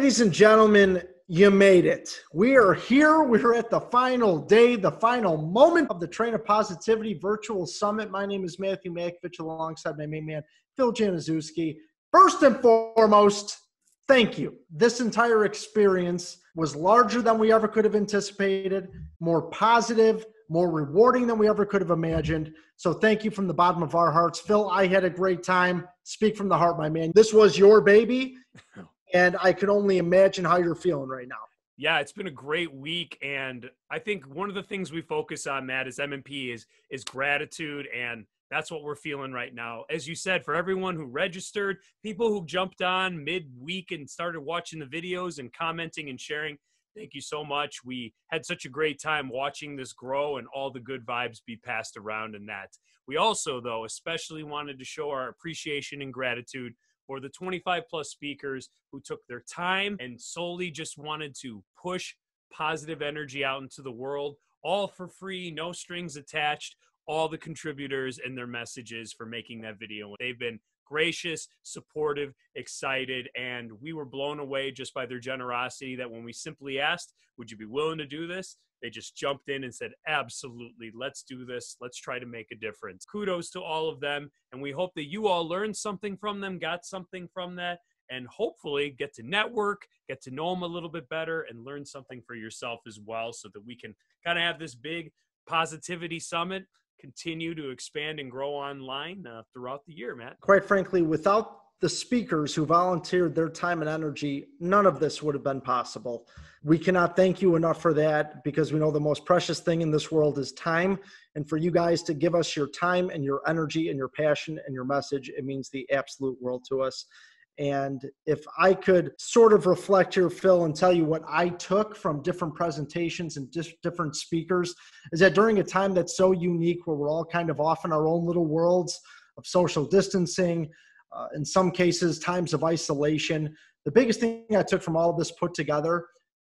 Ladies and gentlemen, you made it. We are here. We're at the final day, the final moment of the Train of Positivity Virtual Summit. My name is Matthew Matkovich alongside my main man, Phil Januszewski. First and foremost, thank you. This entire experience was larger than we ever could have anticipated, more positive, more rewarding than we ever could have imagined. So thank you from the bottom of our hearts. Phil, I had a great time. Speak from the heart, my man. This was your baby. And I can only imagine how you're feeling right now. Yeah, it's been a great week, and I think one of the things we focus on, Matt, as M&P is is gratitude, and that's what we're feeling right now. As you said, for everyone who registered, people who jumped on midweek and started watching the videos and commenting and sharing, thank you so much. We had such a great time watching this grow and all the good vibes be passed around in that. We also, though, especially wanted to show our appreciation and gratitude for the 25 plus speakers who took their time and solely just wanted to push positive energy out into the world, all for free, no strings attached. All the contributors and their messages for making that video. They've been gracious, supportive, excited, and we were blown away just by their generosity that when we simply asked, Would you be willing to do this? They just jumped in and said, Absolutely, let's do this. Let's try to make a difference. Kudos to all of them. And we hope that you all learned something from them, got something from that, and hopefully get to network, get to know them a little bit better, and learn something for yourself as well so that we can kind of have this big positivity summit continue to expand and grow online uh, throughout the year, Matt. Quite frankly, without the speakers who volunteered their time and energy, none of this would have been possible. We cannot thank you enough for that because we know the most precious thing in this world is time. And for you guys to give us your time and your energy and your passion and your message, it means the absolute world to us. And if I could sort of reflect here, Phil, and tell you what I took from different presentations and different speakers, is that during a time that's so unique where we're all kind of off in our own little worlds of social distancing, uh, in some cases, times of isolation. The biggest thing I took from all of this put together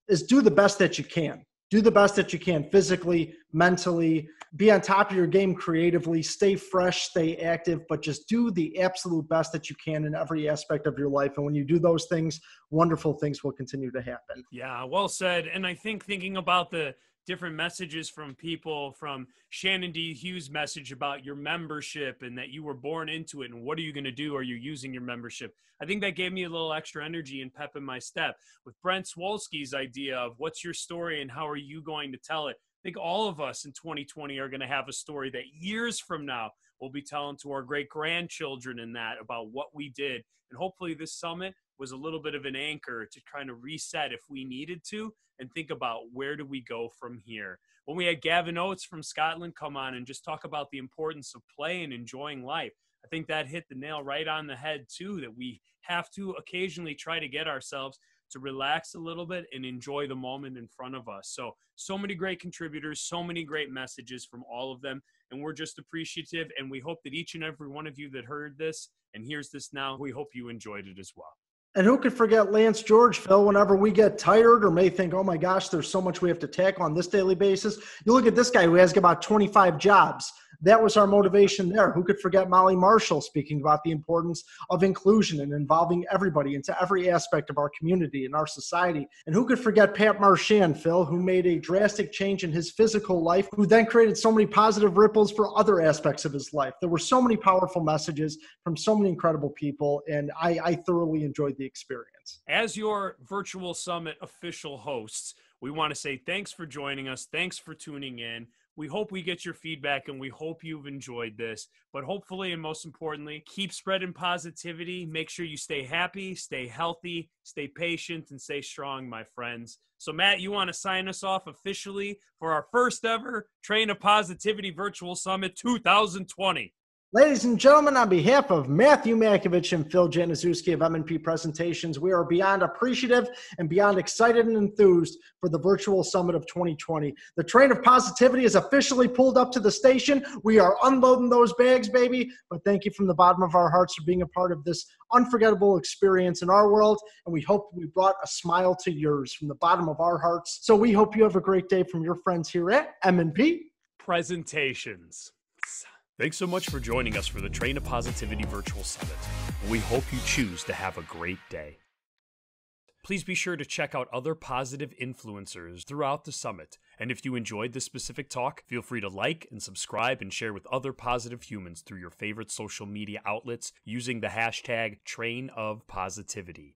is do the best that you can. Do the best that you can physically, mentally, be on top of your game creatively, stay fresh, stay active, but just do the absolute best that you can in every aspect of your life. And when you do those things, wonderful things will continue to happen. Yeah, well said. And I think thinking about the different messages from people from Shannon D. Hughes' message about your membership and that you were born into it and what are you going to do? Are you using your membership? I think that gave me a little extra energy and pep in my step. With Brent Swolsky's idea of what's your story and how are you going to tell it? I think all of us in 2020 are going to have a story that years from now we'll be telling to our great grandchildren in that about what we did. And hopefully, this summit was a little bit of an anchor to kind of reset if we needed to and think about where do we go from here. When we had Gavin Oates from Scotland come on and just talk about the importance of play and enjoying life, I think that hit the nail right on the head too that we have to occasionally try to get ourselves to relax a little bit and enjoy the moment in front of us. So, so many great contributors, so many great messages from all of them. And we're just appreciative. And we hope that each and every one of you that heard this and hears this now, we hope you enjoyed it as well. And who could forget Lance George, Phil, whenever we get tired or may think, oh my gosh, there's so much we have to tackle on this daily basis. You look at this guy who has about 25 jobs that was our motivation there. Who could forget Molly Marshall speaking about the importance of inclusion and involving everybody into every aspect of our community and our society? And who could forget Pat Marchand, Phil, who made a drastic change in his physical life, who then created so many positive ripples for other aspects of his life? There were so many powerful messages from so many incredible people, and I, I thoroughly enjoyed the experience. As your virtual summit official hosts, we want to say thanks for joining us. Thanks for tuning in. We hope we get your feedback and we hope you've enjoyed this. But hopefully, and most importantly, keep spreading positivity. Make sure you stay happy, stay healthy, stay patient, and stay strong, my friends. So, Matt, you want to sign us off officially for our first ever Train of Positivity Virtual Summit 2020. Ladies and gentlemen, on behalf of Matthew Matkovich and Phil Januszewski of M&P Presentations, we are beyond appreciative and beyond excited and enthused for the virtual summit of 2020. The train of positivity is officially pulled up to the station. We are unloading those bags, baby. But thank you from the bottom of our hearts for being a part of this unforgettable experience in our world. And we hope we brought a smile to yours from the bottom of our hearts. So we hope you have a great day from your friends here at M&P Presentations. Thanks so much for joining us for the Train of Positivity Virtual Summit. We hope you choose to have a great day. Please be sure to check out other positive influencers throughout the summit. And if you enjoyed this specific talk, feel free to like and subscribe and share with other positive humans through your favorite social media outlets using the hashtag Train of Positivity.